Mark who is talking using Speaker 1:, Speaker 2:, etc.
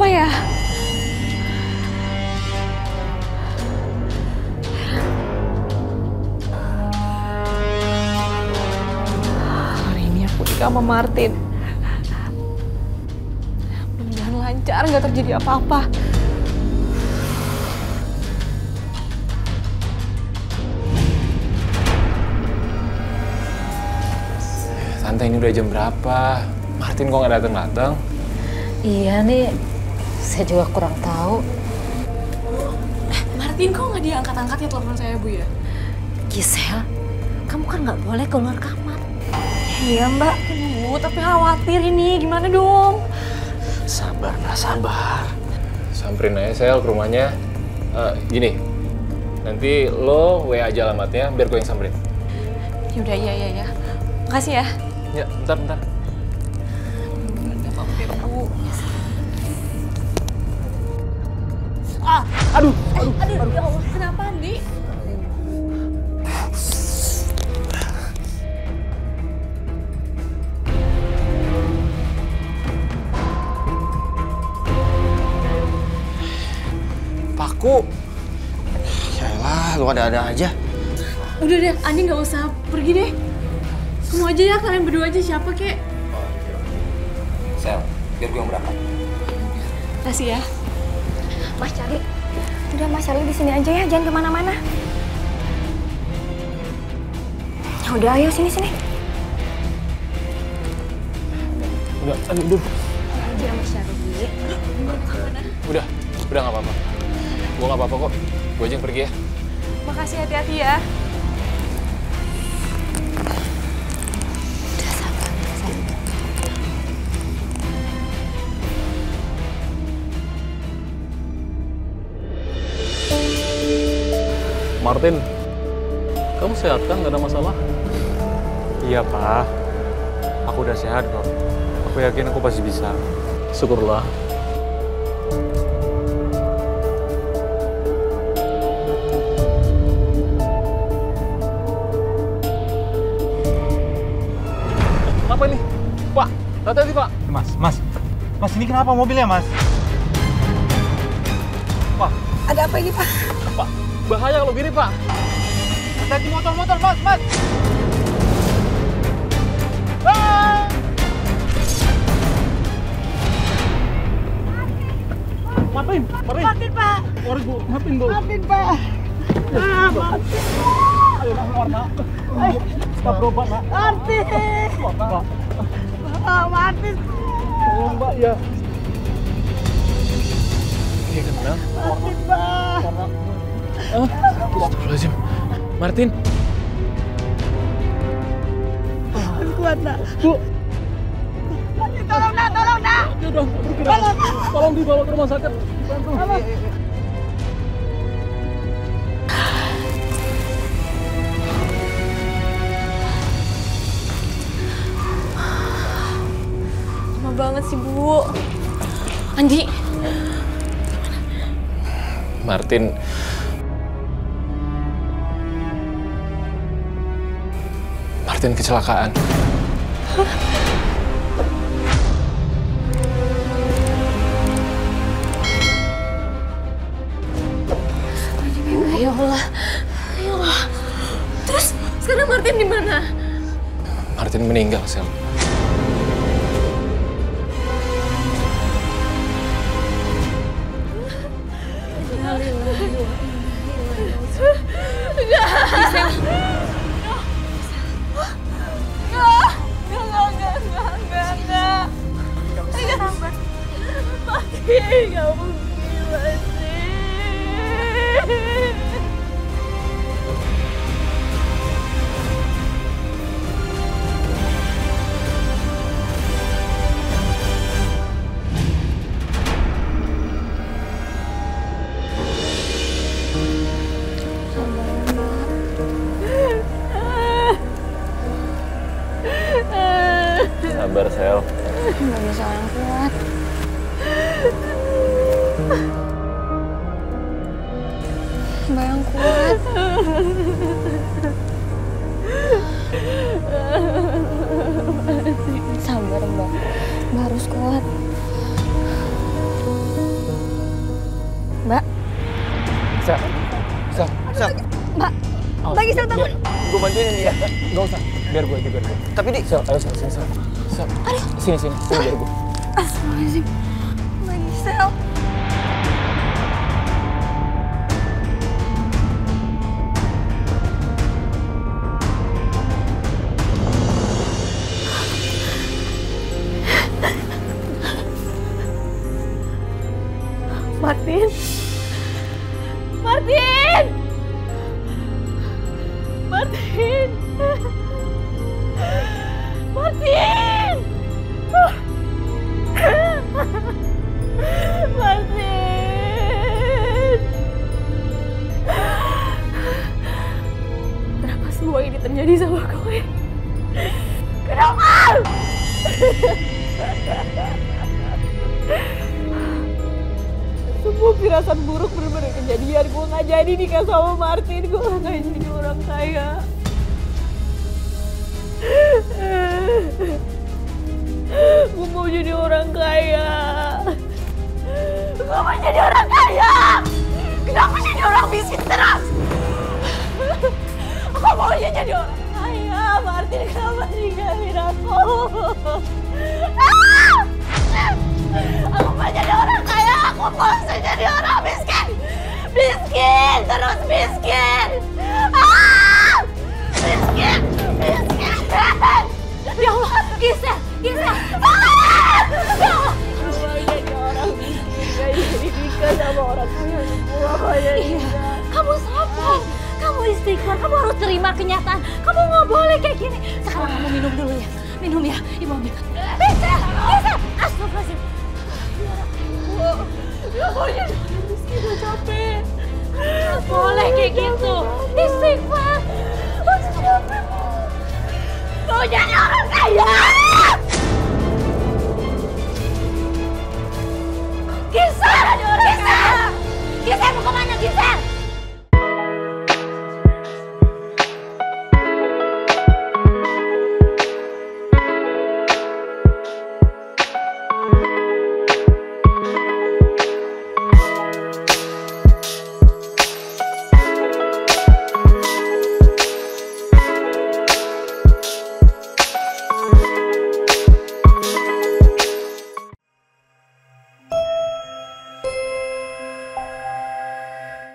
Speaker 1: apa ya? Hari ini aku nikah sama Martin. Mudah-mudahan lancar, nggak terjadi apa-apa.
Speaker 2: Tante ini udah jam berapa? Martin kok nggak datang-datang?
Speaker 3: Iya nih, saya juga kurang tahu.
Speaker 1: Martin kok nggak diangkat-angkat ya telepon saya, Bu ya?
Speaker 3: Gisel, kamu kan nggak boleh keluar kamar.
Speaker 1: Iya, Mbak. Bu, tapi khawatir ini. Gimana dong?
Speaker 4: Sabar, nah sabar.
Speaker 2: Samperin aja sel ke rumahnya. Eh, gini, nanti lo WA aja alamatnya biar gue yang samperin.
Speaker 1: Yaudah, iya, iya, iya. Makasih ya.
Speaker 2: Ya, bentar, bentar. Aduh,
Speaker 1: Aduh, ya Allah. Kenapa, Andi?
Speaker 4: Paku. Yaelah, lu ada-ada aja.
Speaker 1: Udah deh, Andi nggak usah pergi deh. Kamu aja ya, kalian berdua aja siapa kek.
Speaker 5: Sel, biar gue yang berangkat.
Speaker 1: Kasih ya.
Speaker 6: Mas Charlie, udah Mas Charlie di sini aja ya, jangan ke mana-mana. Ya udah, ayo sini sini.
Speaker 2: udah, aduh.
Speaker 6: Aja Mas Charlie.
Speaker 2: Udah, udah nggak apa-apa. Gue nggak apa-apa kok. Gue aja yang pergi ya.
Speaker 1: Makasih hati-hati ya.
Speaker 7: Martin, kamu sehat kan? Gak ada masalah?
Speaker 8: Iya, Pak. Aku udah sehat kok. Aku yakin aku pasti bisa.
Speaker 7: Syukurlah. Kenapa ini? Pak, hati-hati Pak.
Speaker 8: Mas, Mas. Mas, ini kenapa mobilnya, Mas?
Speaker 7: Pak,
Speaker 6: Ada apa ini Pak?
Speaker 7: Pak, bahaya kalau gini Pak.
Speaker 8: Hati-hati motor-motor, Mas, Mas.
Speaker 7: Martin, Martin. Martin Pak. Martin Bu, Martin Bu. Martin Pak. Ayo nak keluar nak. Kita berobat nak. Pak. Tolong ya.
Speaker 2: Iya, kenal. Martin, Pak. Astagfirullahaladzim. Martin.
Speaker 7: Ya udah, bergerak. Tolong dibawa ke rumah sakit. Bantu.
Speaker 1: Lama banget sih, Bu. Andi,
Speaker 2: Martin. Martin kecelakaan.
Speaker 1: ya Allah. Ya Allah. Terus sekarang Martin di mana?
Speaker 2: Martin meninggal, Sel.
Speaker 6: Gak bisa yang kuat. Mbak yang kuat.
Speaker 4: Ya.
Speaker 2: Gak usah. Biar gue aja, biar gue.
Speaker 4: Tapi di,
Speaker 2: Sel, ayo Sel, sini, Sel. Sini, sini. Sini biar gue.
Speaker 1: Astagfirullahaladzim. Lagi sel. Martin. Firasat buruk bener-bener kejadian. Gue nggak jadi nikah sama Martin. Gue nggak jadi orang kaya. Gue mau jadi orang kaya. Gue mau jadi orang kaya. Kenapa jadi orang miskin terus? Aku mau jadi orang kaya. Martin kenapa ninggalin aku? Ah! Aku Aku jadi
Speaker 9: Iya, kamu sabar. Kamu istighfar, kamu harus terima kenyataan. Kamu nggak boleh kayak gini. Sekarang kamu minum dulu ya. Minum ya, ibu ambil. Bisa, bisa. Astagfirullahaladzim.
Speaker 1: Mau jadi orang miskin. Gue capek.
Speaker 9: Boleh kayak gitu. Istighfar.
Speaker 1: Mau jadi orang kaya.